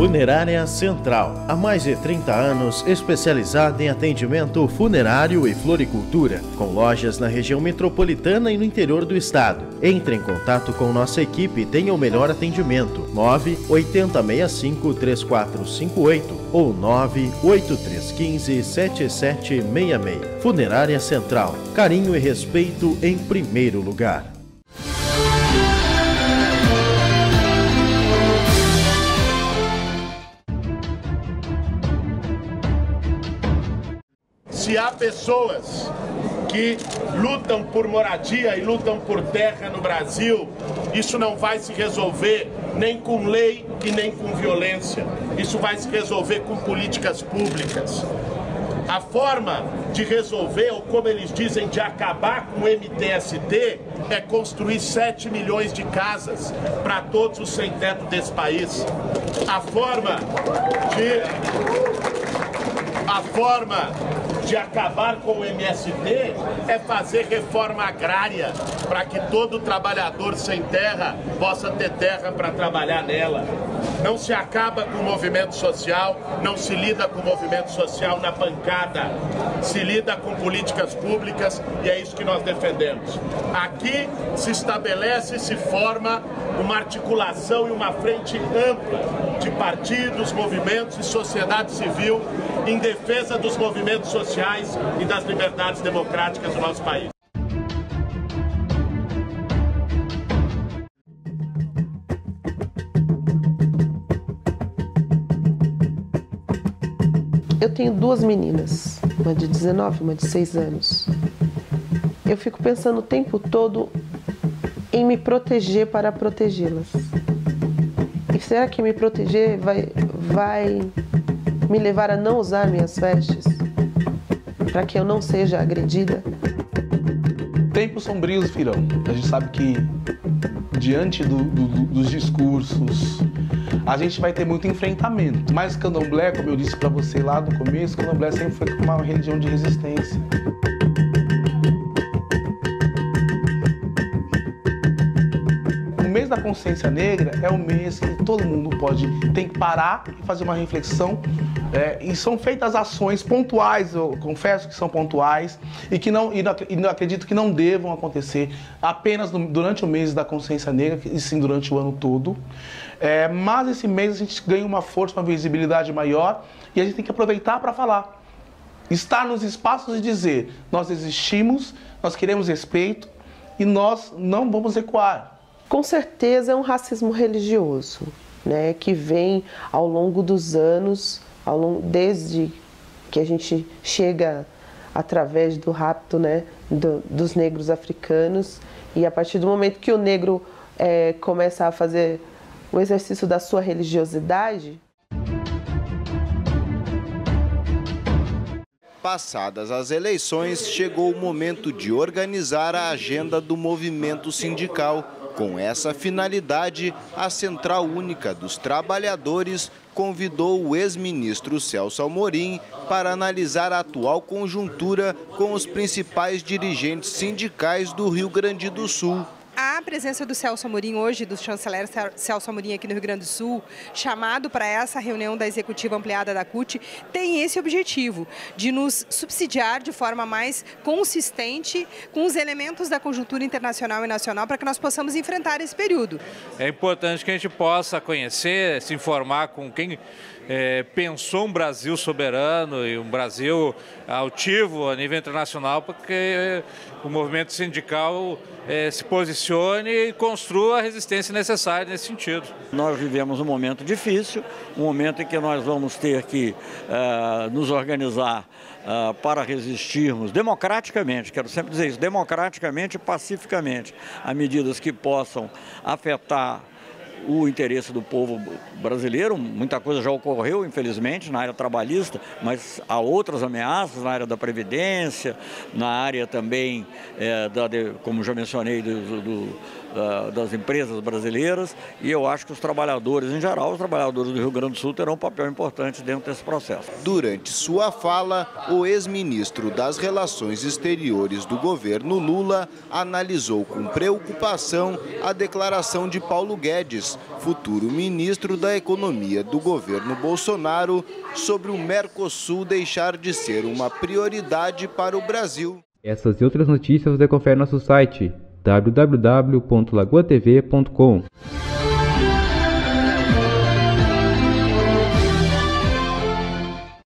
Funerária Central. Há mais de 30 anos, especializada em atendimento funerário e floricultura, com lojas na região metropolitana e no interior do estado. Entre em contato com nossa equipe e tenha o melhor atendimento. 98065 3458 ou 98315 7766. Funerária Central. Carinho e respeito em primeiro lugar. Se há pessoas que lutam por moradia e lutam por terra no Brasil, isso não vai se resolver nem com lei e nem com violência. Isso vai se resolver com políticas públicas. A forma de resolver, ou como eles dizem, de acabar com o MTST, é construir 7 milhões de casas para todos os sem teto desse país. A forma de. A forma de acabar com o MST é fazer reforma agrária para que todo trabalhador sem terra possa ter terra para trabalhar nela. Não se acaba com o movimento social, não se lida com o movimento social na pancada, se lida com políticas públicas e é isso que nós defendemos. Aqui se estabelece e se forma uma articulação e uma frente ampla de partidos, movimentos e sociedade civil em defesa dos movimentos sociais e das liberdades democráticas do nosso país. Eu tenho duas meninas, uma de 19 uma de 6 anos. Eu fico pensando o tempo todo em me proteger para protegê-las. E será que me proteger vai, vai me levar a não usar minhas vestes? Para que eu não seja agredida? Tempos sombrios virão. A gente sabe que diante do, do, dos discursos, a gente vai ter muito enfrentamento. Mas candomblé, como eu disse para você lá no começo, candomblé sempre foi uma religião de resistência. Consciência negra é o mês que todo mundo pode, tem que parar e fazer uma reflexão. É, e são feitas ações pontuais, eu confesso que são pontuais, e que não, e não acredito que não devam acontecer apenas no, durante o mês da consciência negra, e sim durante o ano todo. É, mas esse mês a gente ganha uma força, uma visibilidade maior, e a gente tem que aproveitar para falar. Estar nos espaços e dizer: nós existimos, nós queremos respeito e nós não vamos recuar. Com certeza é um racismo religioso, né, que vem ao longo dos anos, ao longo, desde que a gente chega através do rapto né, do, dos negros africanos e a partir do momento que o negro é, começa a fazer o exercício da sua religiosidade. Passadas as eleições, chegou o momento de organizar a agenda do movimento sindical. Com essa finalidade, a Central Única dos Trabalhadores convidou o ex-ministro Celso Amorim para analisar a atual conjuntura com os principais dirigentes sindicais do Rio Grande do Sul a presença do Celso Amorim hoje, do chanceler Celso Amorim aqui no Rio Grande do Sul, chamado para essa reunião da executiva ampliada da CUT, tem esse objetivo de nos subsidiar de forma mais consistente com os elementos da conjuntura internacional e nacional para que nós possamos enfrentar esse período. É importante que a gente possa conhecer, se informar com quem é, pensou um Brasil soberano e um Brasil altivo a nível internacional, porque o movimento sindical é, se e construa a resistência necessária nesse sentido. Nós vivemos um momento difícil, um momento em que nós vamos ter que uh, nos organizar uh, para resistirmos democraticamente, quero sempre dizer isso, democraticamente e pacificamente, a medidas que possam afetar o interesse do povo brasileiro. Muita coisa já ocorreu, infelizmente, na área trabalhista, mas há outras ameaças na área da Previdência, na área também, é, da, de, como já mencionei, do, do, das empresas brasileiras e eu acho que os trabalhadores, em geral, os trabalhadores do Rio Grande do Sul terão um papel importante dentro desse processo. Durante sua fala, o ex-ministro das Relações Exteriores do governo Lula analisou com preocupação a declaração de Paulo Futuro ministro da Economia do governo Bolsonaro, sobre o Mercosul deixar de ser uma prioridade para o Brasil. Essas e outras notícias você confere no nosso site www.lagoatv.com.